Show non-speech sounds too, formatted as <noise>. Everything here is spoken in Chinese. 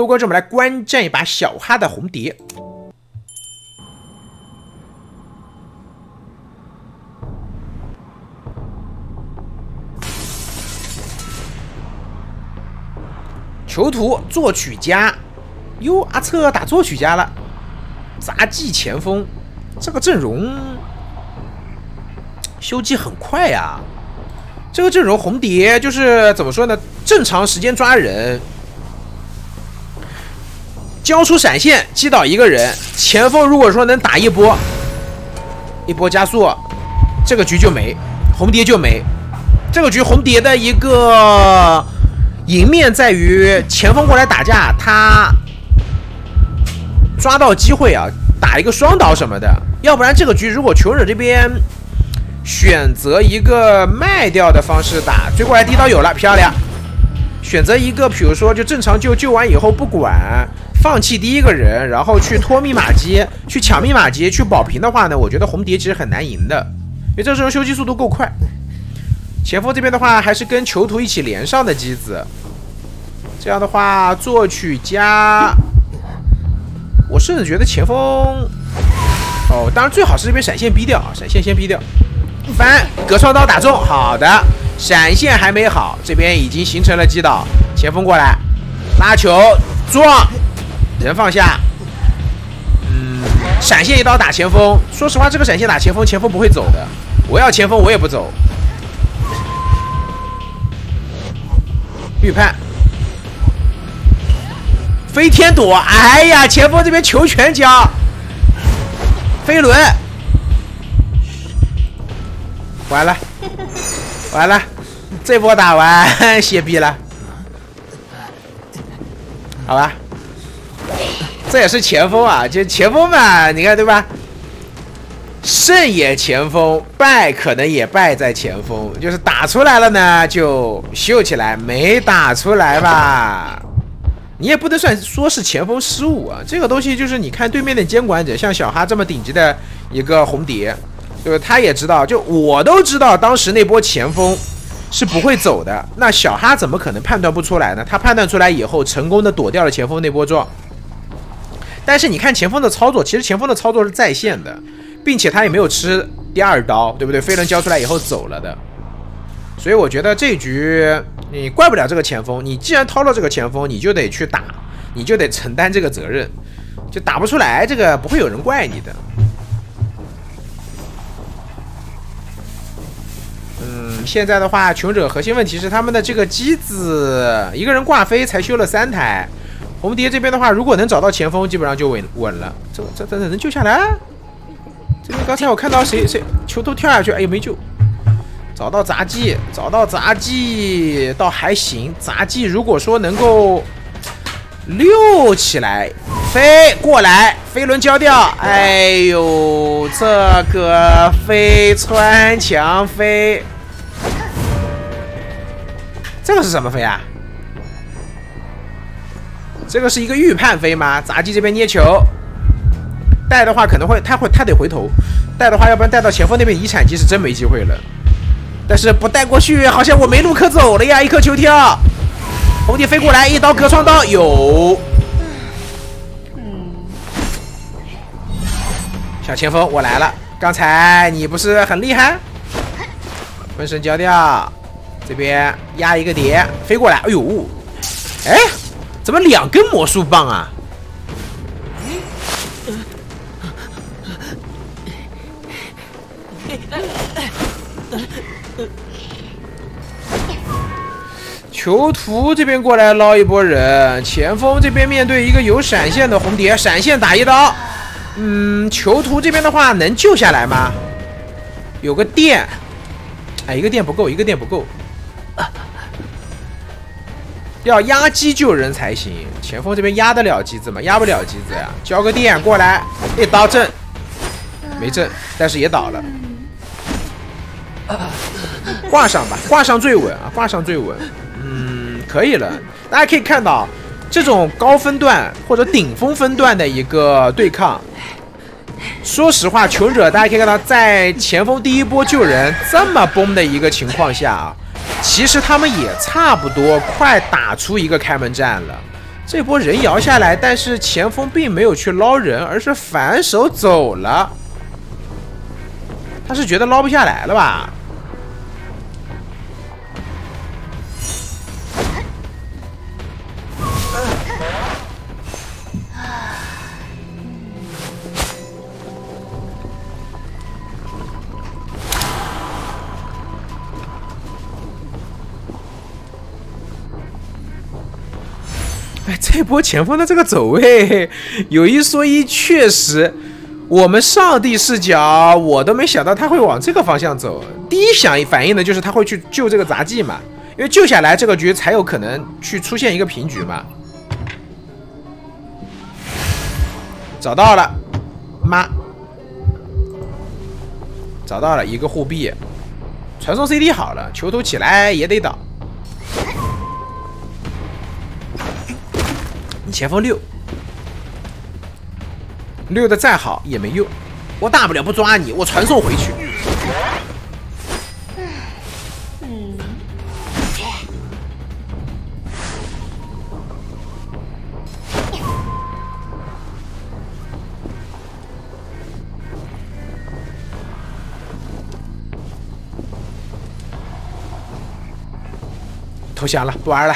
各位观众，们来观战一把小哈的红蝶。囚徒作曲家，哟，阿策打作曲家了。杂技前锋，这个阵容修机很快呀。这个阵容红蝶就是怎么说呢？正常时间抓人，交出闪现击倒一个人。前锋如果说能打一波，一波加速，这个局就没，红蝶就没。这个局红蝶的一个。赢面在于前锋过来打架，他抓到机会啊，打一个双倒什么的。要不然这个局如果求者这边选择一个卖掉的方式打，追过来第一刀有了，漂亮。选择一个比如说就正常救，救完以后不管，放弃第一个人，然后去拖密码机，去抢密码机，去保平的话呢，我觉得红蝶其实很难赢的，因为这时候修机速度够快。前锋这边的话，还是跟囚徒一起连上的机子。这样的话，作曲家，我甚至觉得前锋，哦，当然最好是这边闪现逼掉啊，闪现先逼掉。翻隔窗刀打中，好的，闪现还没好，这边已经形成了击倒。前锋过来，拉球撞，人放下。嗯，闪现一刀打前锋。说实话，这个闪现打前锋，前锋不会走的。我要前锋，我也不走。预判。飞天躲，哎呀，前锋这边球全交，飞轮，完了，完了，这波打完 <laughs> 血逼了，好吧，这也是前锋啊，就前锋嘛，你看对吧？胜也前锋，败可能也败在前锋，就是打出来了呢就秀起来，没打出来吧。你也不能算说是前锋失误啊，这个东西就是你看对面的监管者，像小哈这么顶级的一个红蝶，就是他也知道，就我都知道当时那波前锋是不会走的，那小哈怎么可能判断不出来呢？他判断出来以后，成功的躲掉了前锋那波撞。但是你看前锋的操作，其实前锋的操作是在线的，并且他也没有吃第二刀，对不对？飞轮交出来以后走了的，所以我觉得这局。你怪不了这个前锋，你既然掏了这个前锋，你就得去打，你就得承担这个责任，就打不出来，这个不会有人怪你的。嗯，现在的话，穷者核心问题是他们的这个机子一个人挂飞才修了三台，红蝶这边的话，如果能找到前锋，基本上就稳稳了。这这这能救下来？这边刚才我看到谁 <laughs> 谁球都跳下去，哎呦没救。找到杂技，找到杂技倒还行。杂技如果说能够溜起来，飞过来，飞轮交掉。哎呦，这个飞穿墙飞，这个是什么飞啊？这个是一个预判飞吗？杂技这边捏球，带的话可能会，他会他得回头，带的话，要不然带到前锋那边遗产机是真没机会了。但是不带过去，好像我没路可走了呀！一颗球跳，红蝶飞过来，一刀隔窗刀有。小前锋，我来了。刚才你不是很厉害？分身交掉，这边压一个蝶飞过来。哎呦，哎，怎么两根魔术棒啊？囚徒这边过来捞一波人，前锋这边面对一个有闪现的红蝶，闪现打一刀。嗯，囚徒这边的话能救下来吗？有个电，哎，一个电不够，一个电不够，要压机救人才行。前锋这边压得了机子吗？压不了机子呀。交个电过来，一刀震，没震，但是也倒了。挂上吧，挂上最稳啊，挂上最稳。嗯可以了，大家可以看到，这种高分段或者顶峰分段的一个对抗，说实话，求者大家可以看到，在前锋第一波救人这么崩的一个情况下啊，其实他们也差不多快打出一个开门战了。这波人摇下来，但是前锋并没有去捞人，而是反手走了。他是觉得捞不下来了吧？哎这波前锋的这个走位有一说一，确实，我们上帝视角我都没想到他会往这个方向走。第一想反应的就是他会去救这个杂技嘛，因为救下来这个局才有可能去出现一个平局嘛。找到了，妈，找到了一个护臂，传送 CD 好了，球头起来也得倒。前锋六，溜的再好也没用，我大不了不抓你，我传送回去。投降了，不玩了。